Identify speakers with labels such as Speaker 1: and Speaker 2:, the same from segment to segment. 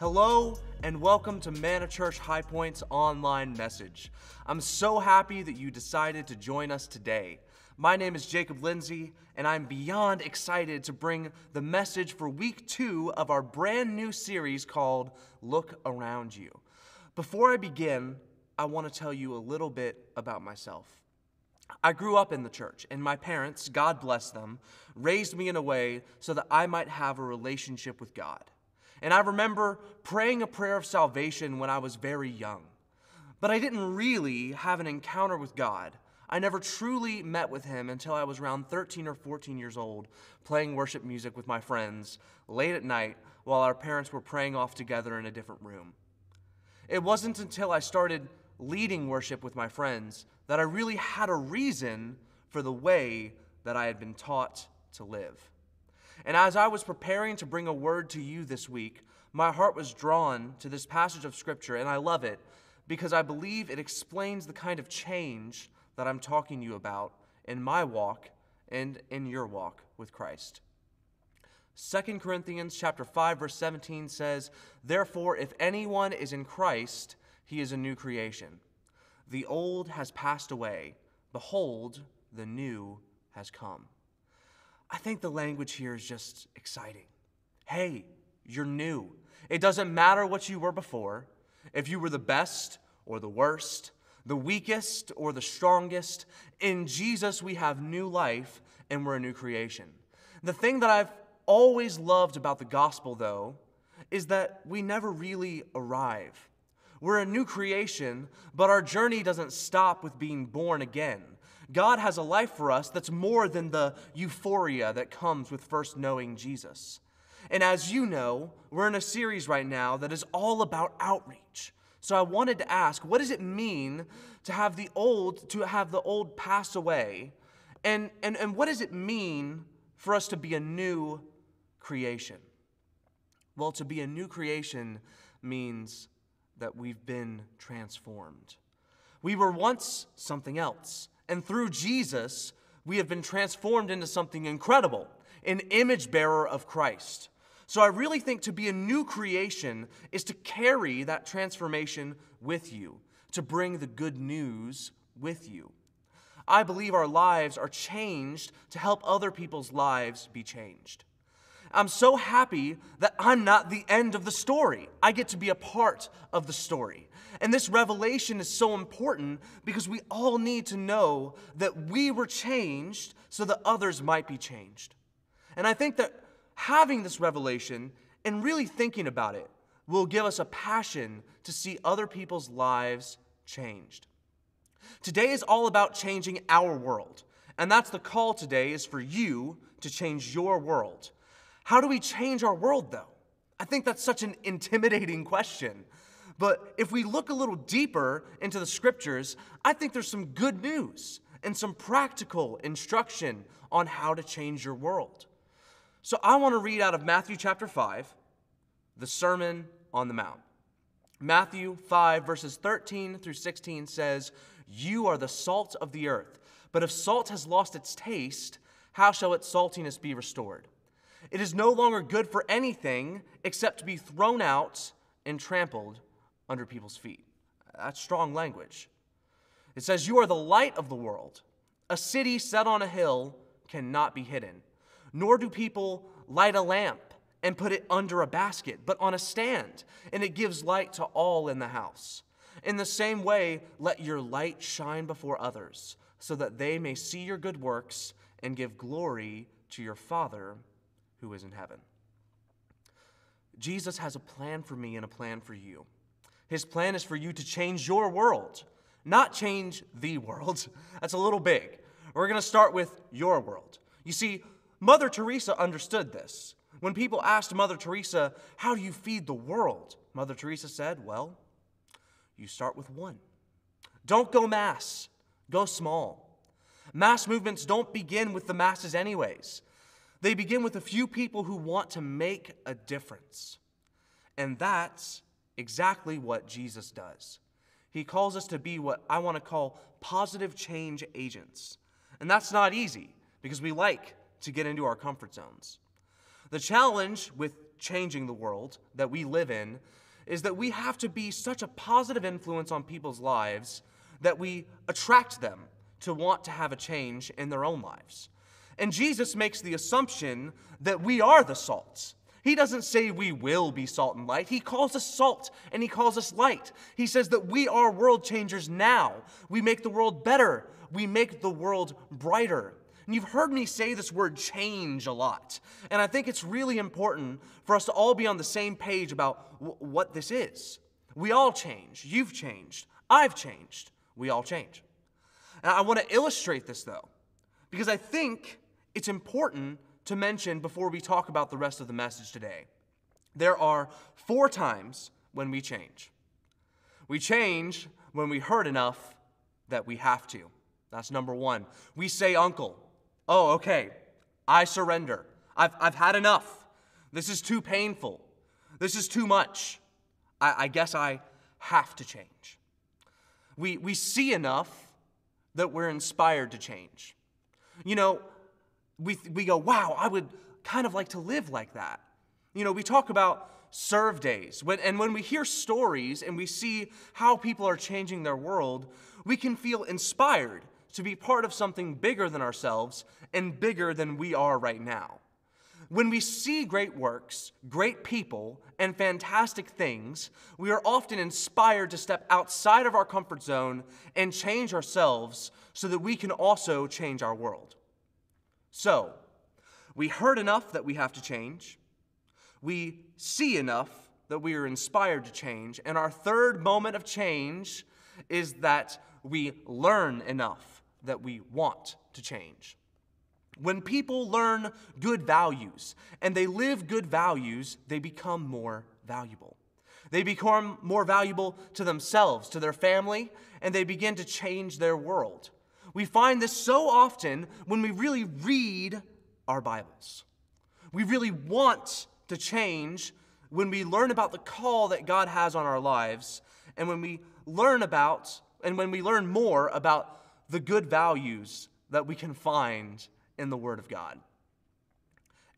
Speaker 1: Hello and welcome to Manna Church High Point's online message. I'm so happy that you decided to join us today. My name is Jacob Lindsay, and I'm beyond excited to bring the message for week two of our brand new series called Look Around You. Before I begin, I want to tell you a little bit about myself. I grew up in the church, and my parents, God bless them, raised me in a way so that I might have a relationship with God. And I remember praying a prayer of salvation when I was very young. But I didn't really have an encounter with God. I never truly met with Him until I was around 13 or 14 years old, playing worship music with my friends late at night while our parents were praying off together in a different room. It wasn't until I started leading worship with my friends that I really had a reason for the way that I had been taught to live. And as I was preparing to bring a word to you this week, my heart was drawn to this passage of Scripture, and I love it because I believe it explains the kind of change that I'm talking to you about in my walk and in your walk with Christ. 2 Corinthians chapter 5 verse 17 says, "Therefore if anyone is in Christ, he is a new creation. The old has passed away; behold, the new has come." I think the language here is just exciting. Hey, you're new. It doesn't matter what you were before, if you were the best or the worst, the weakest or the strongest. In Jesus, we have new life and we're a new creation. The thing that I've always loved about the gospel, though, is that we never really arrive. We're a new creation, but our journey doesn't stop with being born again. God has a life for us that's more than the euphoria that comes with first knowing Jesus. And as you know, we're in a series right now that is all about outreach. So I wanted to ask, what does it mean to have the old to have the old pass away? And and, and what does it mean for us to be a new creation? Well, to be a new creation means that we've been transformed. We were once something else. And through Jesus, we have been transformed into something incredible, an image bearer of Christ. So I really think to be a new creation is to carry that transformation with you, to bring the good news with you. I believe our lives are changed to help other people's lives be changed. I'm so happy that I'm not the end of the story. I get to be a part of the story. And this revelation is so important because we all need to know that we were changed so that others might be changed. And I think that having this revelation and really thinking about it will give us a passion to see other people's lives changed. Today is all about changing our world. And that's the call today is for you to change your world. How do we change our world though? I think that's such an intimidating question. But if we look a little deeper into the scriptures, I think there's some good news and some practical instruction on how to change your world. So I want to read out of Matthew chapter 5, the Sermon on the Mount. Matthew 5, verses 13 through 16 says, You are the salt of the earth, but if salt has lost its taste, how shall its saltiness be restored? It is no longer good for anything except to be thrown out and trampled under people's feet. That's strong language. It says, You are the light of the world. A city set on a hill cannot be hidden, nor do people light a lamp and put it under a basket, but on a stand, and it gives light to all in the house. In the same way, let your light shine before others, so that they may see your good works and give glory to your Father who is in heaven. Jesus has a plan for me and a plan for you. His plan is for you to change your world, not change the world. That's a little big. We're going to start with your world. You see, Mother Teresa understood this. When people asked Mother Teresa, How do you feed the world? Mother Teresa said, Well, you start with one. Don't go mass, go small. Mass movements don't begin with the masses, anyways. They begin with a few people who want to make a difference. And that's exactly what Jesus does. He calls us to be what I want to call positive change agents. And that's not easy because we like to get into our comfort zones. The challenge with changing the world that we live in is that we have to be such a positive influence on people's lives that we attract them to want to have a change in their own lives. And Jesus makes the assumption that we are the salt. He doesn't say we will be salt and light. He calls us salt and he calls us light. He says that we are world changers now. We make the world better, we make the world brighter. And you've heard me say this word change a lot. And I think it's really important for us to all be on the same page about w- what this is. We all change. You've changed. I've changed. We all change. And I want to illustrate this though, because I think it's important to mention before we talk about the rest of the message today. There are four times when we change. We change when we hurt enough that we have to. That's number one. We say uncle oh, okay, I surrender. I've, I've had enough. This is too painful. This is too much. I, I guess I have to change. We, we see enough that we're inspired to change. You know, we, we go, wow, I would kind of like to live like that. You know, we talk about serve days, when, and when we hear stories and we see how people are changing their world, we can feel inspired to be part of something bigger than ourselves and bigger than we are right now. When we see great works, great people, and fantastic things, we are often inspired to step outside of our comfort zone and change ourselves so that we can also change our world. So, we heard enough that we have to change. We see enough that we are inspired to change. And our third moment of change is that we learn enough that we want to change. When people learn good values and they live good values, they become more valuable. They become more valuable to themselves, to their family, and they begin to change their world. We find this so often when we really read our Bibles. We really want to change when we learn about the call that God has on our lives and when we learn about and when we learn more about the good values that we can find in the Word of God.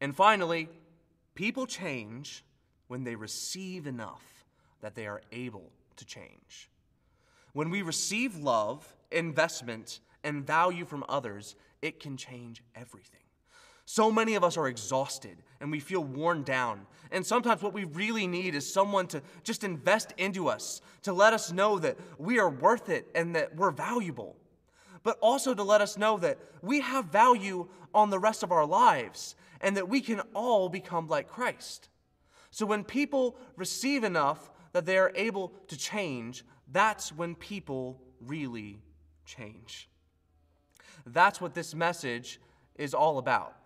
Speaker 1: And finally, people change when they receive enough that they are able to change. When we receive love, investment, and value from others, it can change everything. So many of us are exhausted and we feel worn down. And sometimes what we really need is someone to just invest into us, to let us know that we are worth it and that we're valuable but also to let us know that we have value on the rest of our lives and that we can all become like Christ. So when people receive enough that they are able to change, that's when people really change. That's what this message is all about.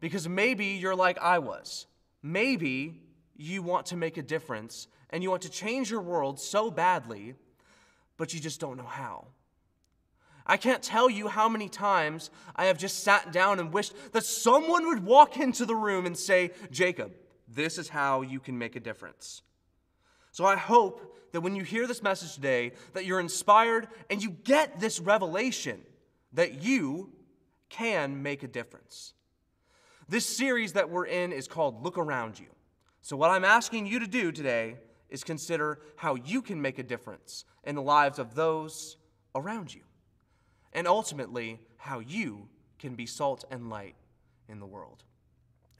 Speaker 1: Because maybe you're like I was. Maybe you want to make a difference and you want to change your world so badly, but you just don't know how. I can't tell you how many times I have just sat down and wished that someone would walk into the room and say, Jacob, this is how you can make a difference. So I hope that when you hear this message today, that you're inspired and you get this revelation that you can make a difference. This series that we're in is called Look Around You. So, what I'm asking you to do today is consider how you can make a difference in the lives of those around you and ultimately how you can be salt and light in the world.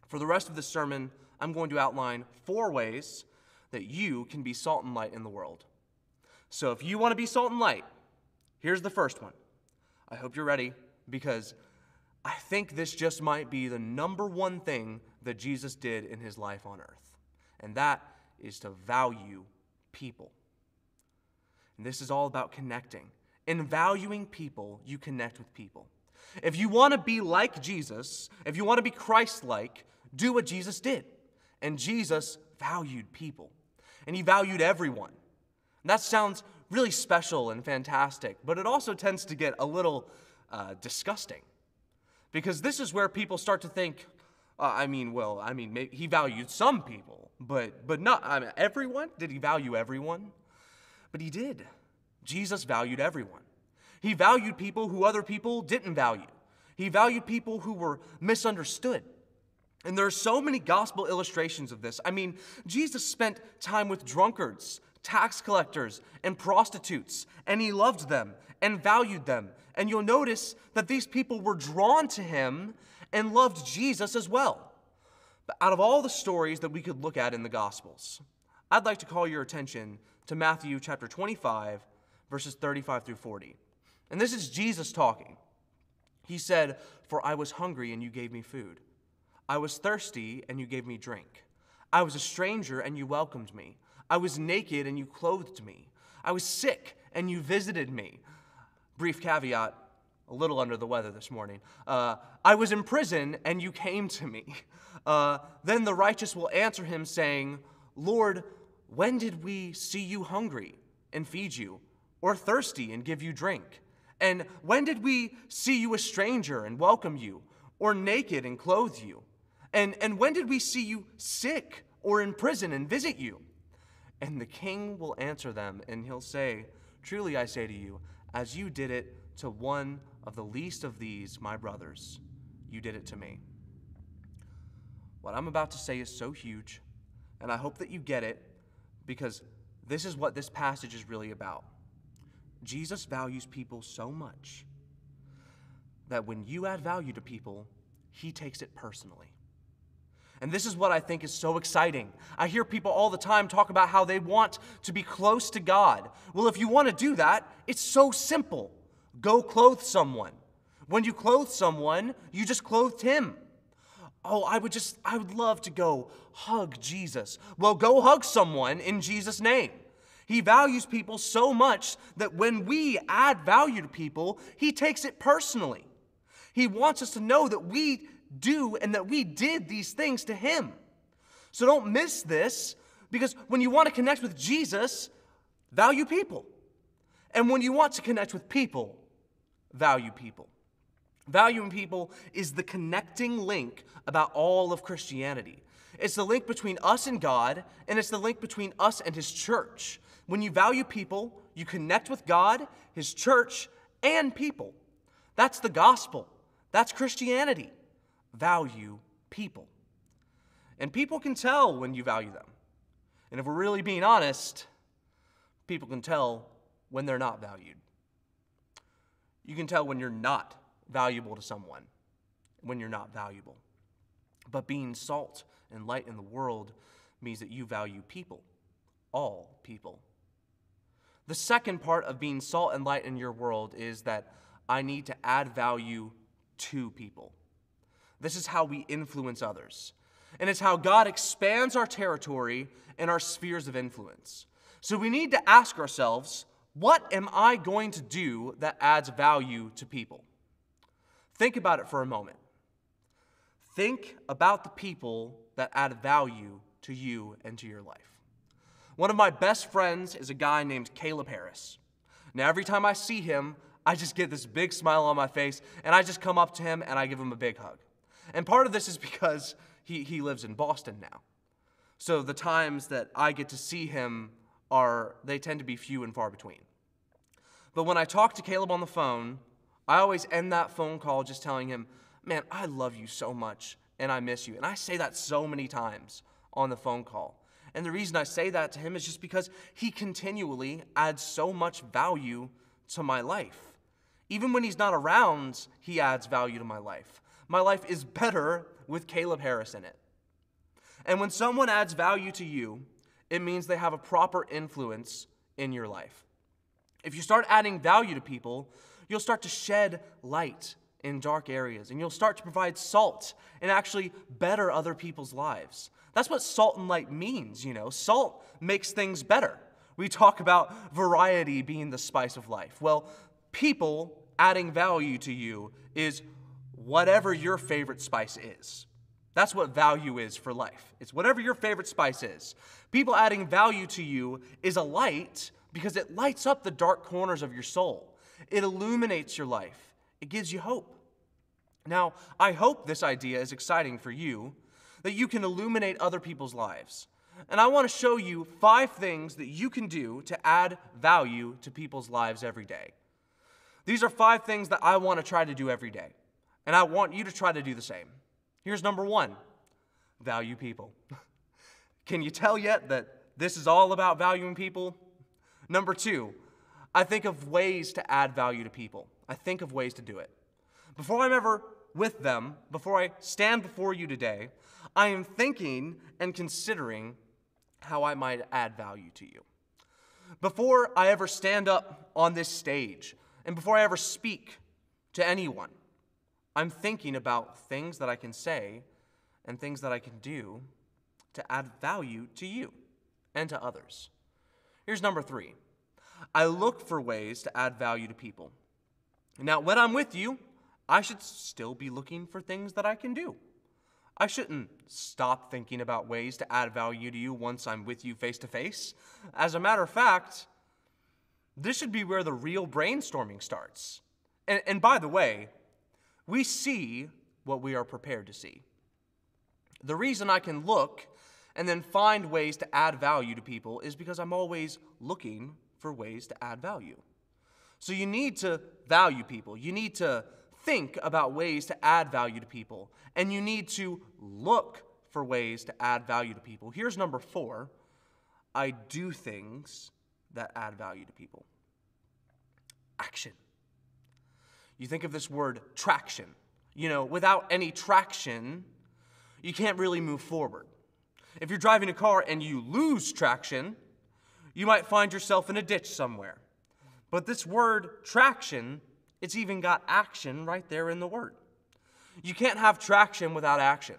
Speaker 1: For the rest of this sermon, I'm going to outline four ways that you can be salt and light in the world. So if you want to be salt and light, here's the first one. I hope you're ready because I think this just might be the number one thing that Jesus did in his life on earth, and that is to value people. And this is all about connecting. In valuing people, you connect with people. If you want to be like Jesus, if you want to be Christ like, do what Jesus did. And Jesus valued people, and he valued everyone. And that sounds really special and fantastic, but it also tends to get a little uh, disgusting. Because this is where people start to think, uh, I mean, well, I mean, he valued some people, but, but not I mean, everyone. Did he value everyone? But he did. Jesus valued everyone. He valued people who other people didn't value. He valued people who were misunderstood. And there are so many gospel illustrations of this. I mean, Jesus spent time with drunkards, tax collectors, and prostitutes, and he loved them and valued them. And you'll notice that these people were drawn to him and loved Jesus as well. But out of all the stories that we could look at in the Gospels, I'd like to call your attention to Matthew chapter 25, verses 35 through 40. And this is Jesus talking. He said, For I was hungry and you gave me food. I was thirsty and you gave me drink. I was a stranger and you welcomed me. I was naked and you clothed me. I was sick and you visited me. Brief caveat a little under the weather this morning. Uh, I was in prison and you came to me. Uh, then the righteous will answer him, saying, Lord, when did we see you hungry and feed you, or thirsty and give you drink? And when did we see you a stranger and welcome you, or naked and clothe you? And, and when did we see you sick or in prison and visit you? And the king will answer them, and he'll say, Truly I say to you, as you did it to one of the least of these, my brothers, you did it to me. What I'm about to say is so huge, and I hope that you get it because this is what this passage is really about. Jesus values people so much that when you add value to people, he takes it personally. And this is what I think is so exciting. I hear people all the time talk about how they want to be close to God. Well, if you want to do that, it's so simple. Go clothe someone. When you clothe someone, you just clothed him. Oh, I would just, I would love to go hug Jesus. Well, go hug someone in Jesus' name. He values people so much that when we add value to people, he takes it personally. He wants us to know that we do and that we did these things to him. So don't miss this because when you want to connect with Jesus, value people. And when you want to connect with people, value people. Valuing people is the connecting link about all of Christianity. It's the link between us and God, and it's the link between us and His church. When you value people, you connect with God, His church, and people. That's the gospel. That's Christianity. Value people. And people can tell when you value them. And if we're really being honest, people can tell when they're not valued. You can tell when you're not valuable to someone, when you're not valuable. But being salt and light in the world means that you value people, all people. The second part of being salt and light in your world is that I need to add value to people. This is how we influence others. And it's how God expands our territory and our spheres of influence. So we need to ask ourselves what am I going to do that adds value to people? Think about it for a moment. Think about the people that add value to you and to your life. One of my best friends is a guy named Caleb Harris. Now, every time I see him, I just get this big smile on my face, and I just come up to him and I give him a big hug. And part of this is because he, he lives in Boston now. So the times that I get to see him are, they tend to be few and far between. But when I talk to Caleb on the phone, I always end that phone call just telling him, Man, I love you so much and I miss you. And I say that so many times on the phone call. And the reason I say that to him is just because he continually adds so much value to my life. Even when he's not around, he adds value to my life. My life is better with Caleb Harris in it. And when someone adds value to you, it means they have a proper influence in your life. If you start adding value to people, you'll start to shed light in dark areas and you'll start to provide salt and actually better other people's lives. That's what salt and light means, you know. Salt makes things better. We talk about variety being the spice of life. Well, people adding value to you is whatever your favorite spice is. That's what value is for life. It's whatever your favorite spice is. People adding value to you is a light because it lights up the dark corners of your soul. It illuminates your life. It gives you hope. Now, I hope this idea is exciting for you that you can illuminate other people's lives. And I want to show you five things that you can do to add value to people's lives every day. These are five things that I want to try to do every day. And I want you to try to do the same. Here's number one value people. Can you tell yet that this is all about valuing people? Number two, I think of ways to add value to people. I think of ways to do it. Before I'm ever with them, before I stand before you today, I am thinking and considering how I might add value to you. Before I ever stand up on this stage and before I ever speak to anyone, I'm thinking about things that I can say and things that I can do to add value to you and to others. Here's number three I look for ways to add value to people. Now, when I'm with you, I should still be looking for things that I can do. I shouldn't stop thinking about ways to add value to you once I'm with you face to face. As a matter of fact, this should be where the real brainstorming starts. And, and by the way, we see what we are prepared to see. The reason I can look and then find ways to add value to people is because I'm always looking for ways to add value. So you need to value people. You need to think about ways to add value to people. And you need to look for ways to add value to people. Here's number four I do things that add value to people. Action. You think of this word traction. You know, without any traction, you can't really move forward. If you're driving a car and you lose traction, you might find yourself in a ditch somewhere. But this word traction, it's even got action right there in the word. You can't have traction without action.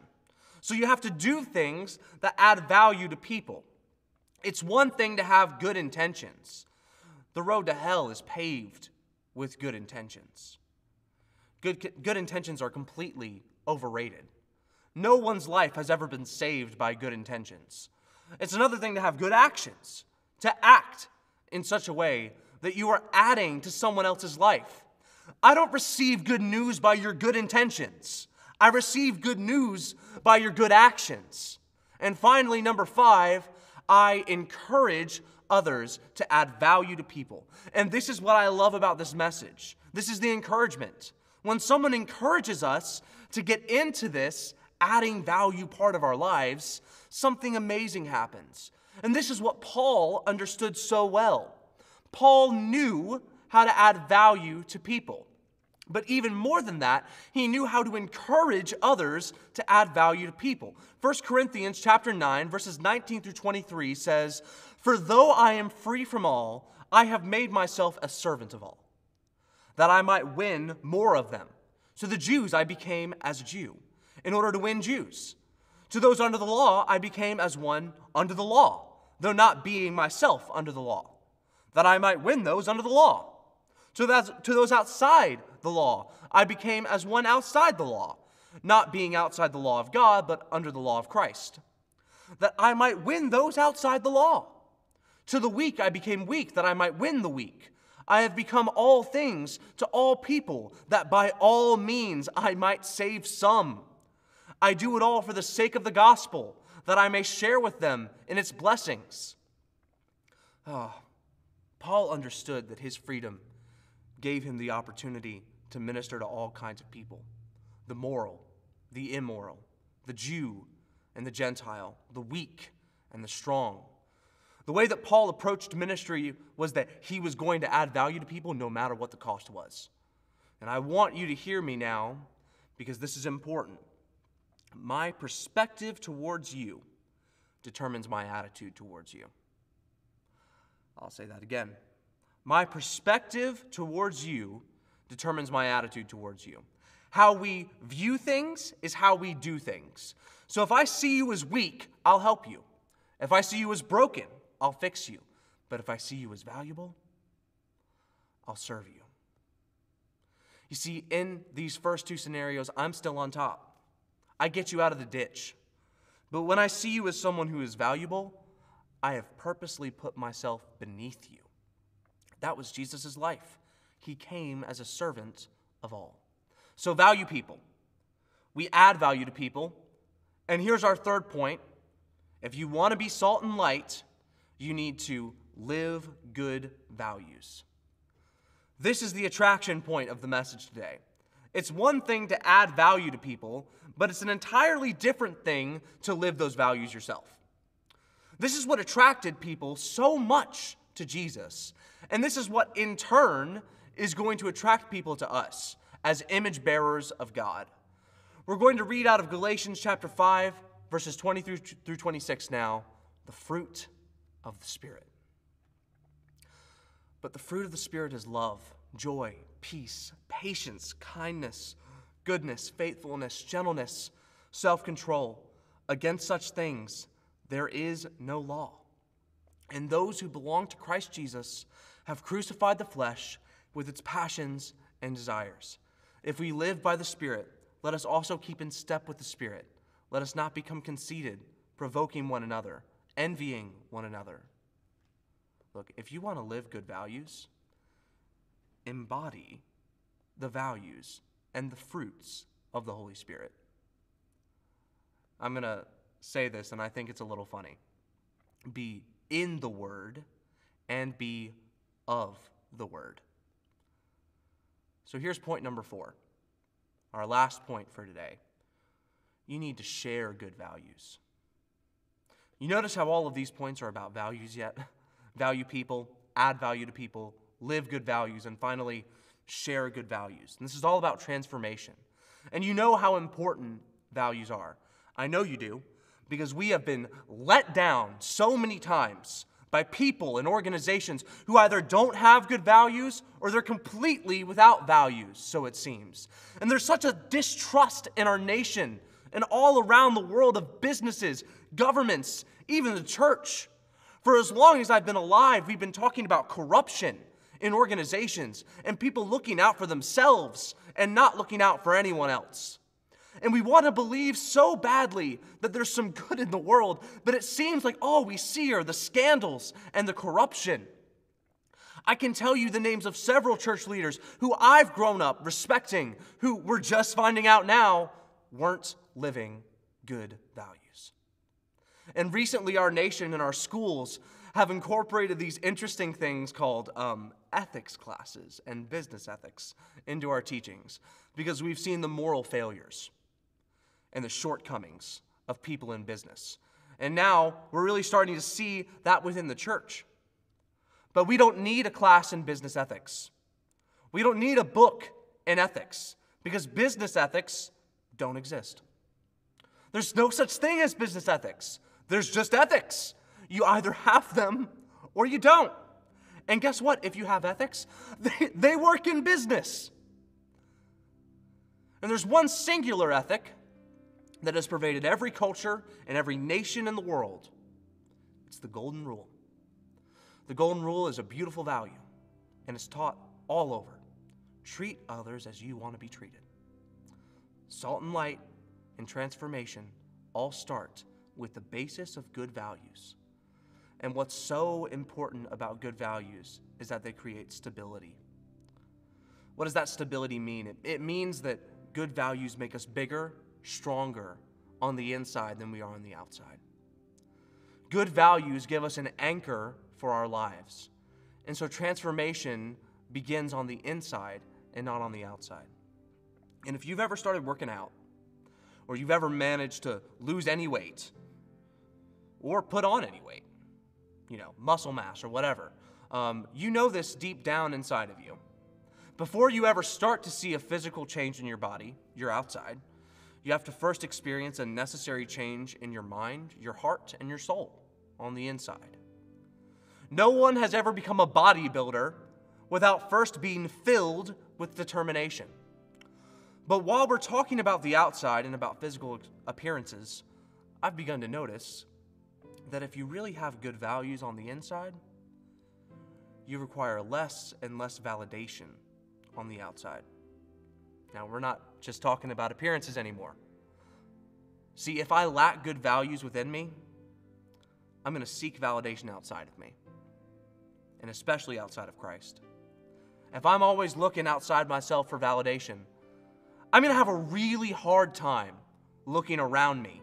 Speaker 1: So you have to do things that add value to people. It's one thing to have good intentions. The road to hell is paved with good intentions. Good, good intentions are completely overrated. No one's life has ever been saved by good intentions. It's another thing to have good actions, to act in such a way that you are adding to someone else's life. I don't receive good news by your good intentions. I receive good news by your good actions. And finally, number five, I encourage others to add value to people. And this is what I love about this message. This is the encouragement. When someone encourages us to get into this adding value part of our lives, something amazing happens. And this is what Paul understood so well. Paul knew how to add value to people. But even more than that, he knew how to encourage others to add value to people. 1 Corinthians chapter 9 verses 19 through 23 says, "For though I am free from all, I have made myself a servant of all, that I might win more of them. To the Jews I became as a Jew, in order to win Jews. To those under the law I became as one under the law, though not being myself under the law, that I might win those under the law." To, that, to those outside the law, I became as one outside the law, not being outside the law of God, but under the law of Christ, that I might win those outside the law. To the weak I became weak, that I might win the weak. I have become all things to all people, that by all means I might save some. I do it all for the sake of the gospel, that I may share with them in its blessings. Oh, Paul understood that his freedom gave him the opportunity to minister to all kinds of people the moral, the immoral, the Jew and the Gentile, the weak and the strong. The way that Paul approached ministry was that he was going to add value to people no matter what the cost was. And I want you to hear me now because this is important. My perspective towards you determines my attitude towards you. I'll say that again. My perspective towards you determines my attitude towards you. How we view things is how we do things. So if I see you as weak, I'll help you. If I see you as broken, I'll fix you. But if I see you as valuable, I'll serve you. You see, in these first two scenarios, I'm still on top. I get you out of the ditch. But when I see you as someone who is valuable, I have purposely put myself beneath you. That was Jesus' life. He came as a servant of all. So, value people. We add value to people. And here's our third point if you want to be salt and light, you need to live good values. This is the attraction point of the message today. It's one thing to add value to people, but it's an entirely different thing to live those values yourself. This is what attracted people so much to Jesus. And this is what, in turn, is going to attract people to us as image bearers of God. We're going to read out of Galatians chapter 5, verses 20 through, through 26 now the fruit of the Spirit. But the fruit of the Spirit is love, joy, peace, patience, kindness, goodness, faithfulness, gentleness, self control. Against such things there is no law. And those who belong to Christ Jesus have crucified the flesh with its passions and desires. If we live by the Spirit, let us also keep in step with the Spirit. Let us not become conceited, provoking one another, envying one another. Look, if you want to live good values, embody the values and the fruits of the Holy Spirit. I'm going to say this, and I think it's a little funny. Be in the Word and be of the Word. So here's point number four, our last point for today. You need to share good values. You notice how all of these points are about values yet? Value people, add value to people, live good values, and finally, share good values. And this is all about transformation. And you know how important values are. I know you do because we have been let down so many times by people and organizations who either don't have good values or they're completely without values, so it seems. And there's such a distrust in our nation and all around the world of businesses, governments, even the church. For as long as I've been alive, we've been talking about corruption in organizations and people looking out for themselves and not looking out for anyone else. And we want to believe so badly that there's some good in the world, but it seems like all we see are the scandals and the corruption. I can tell you the names of several church leaders who I've grown up respecting, who we're just finding out now weren't living good values. And recently, our nation and our schools have incorporated these interesting things called um, ethics classes and business ethics into our teachings because we've seen the moral failures and the shortcomings of people in business. And now we're really starting to see that within the church. But we don't need a class in business ethics. We don't need a book in ethics because business ethics don't exist. There's no such thing as business ethics, there's just ethics. You either have them or you don't. And guess what? If you have ethics, they, they work in business. And there's one singular ethic that has pervaded every culture and every nation in the world. It's the Golden Rule. The Golden Rule is a beautiful value, and it's taught all over. Treat others as you want to be treated. Salt and light and transformation all start with the basis of good values. And what's so important about good values is that they create stability. What does that stability mean? It, it means that good values make us bigger stronger on the inside than we are on the outside. Good values give us an anchor for our lives. And so transformation begins on the inside and not on the outside. And if you've ever started working out, or you've ever managed to lose any weight, or put on any weight, you know, muscle mass or whatever, um, you know this deep down inside of you. Before you ever start to see a physical change in your body, your outside, you have to first experience a necessary change in your mind, your heart, and your soul on the inside. No one has ever become a bodybuilder without first being filled with determination. But while we're talking about the outside and about physical appearances, I've begun to notice that if you really have good values on the inside, you require less and less validation on the outside. Now, we're not just talking about appearances anymore. See, if I lack good values within me, I'm going to seek validation outside of me, and especially outside of Christ. If I'm always looking outside myself for validation, I'm going to have a really hard time looking around me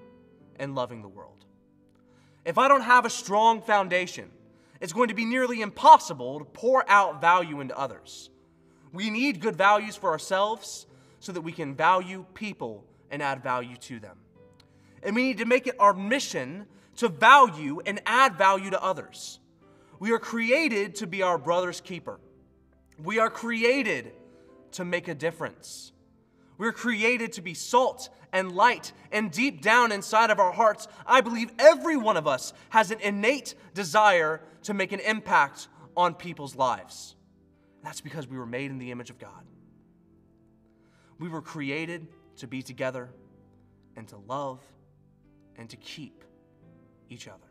Speaker 1: and loving the world. If I don't have a strong foundation, it's going to be nearly impossible to pour out value into others. We need good values for ourselves so that we can value people and add value to them. And we need to make it our mission to value and add value to others. We are created to be our brother's keeper. We are created to make a difference. We're created to be salt and light, and deep down inside of our hearts, I believe every one of us has an innate desire to make an impact on people's lives. That's because we were made in the image of God. We were created to be together and to love and to keep each other.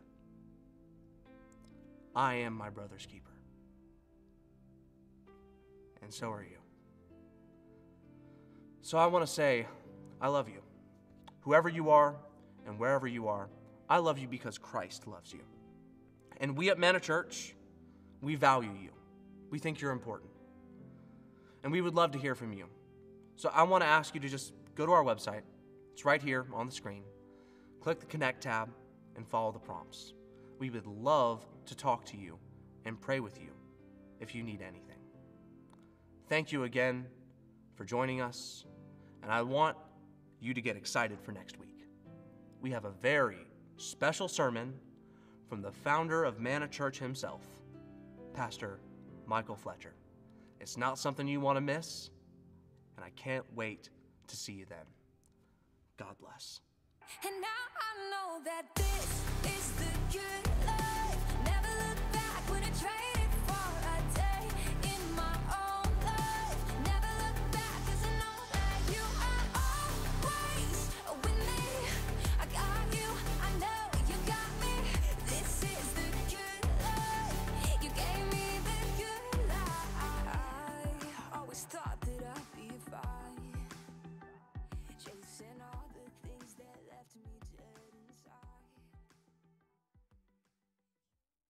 Speaker 1: I am my brother's keeper. And so are you. So I want to say, I love you. Whoever you are and wherever you are, I love you because Christ loves you. And we at Manna Church, we value you. We think you're important. And we would love to hear from you. So I want to ask you to just go to our website. It's right here on the screen. Click the Connect tab and follow the prompts. We would love to talk to you and pray with you if you need anything. Thank you again for joining us, and I want you to get excited for next week. We have a very special sermon from the founder of Manna Church himself, Pastor Michael Fletcher. It's not something you want to miss, and I can't wait to see you then. God bless.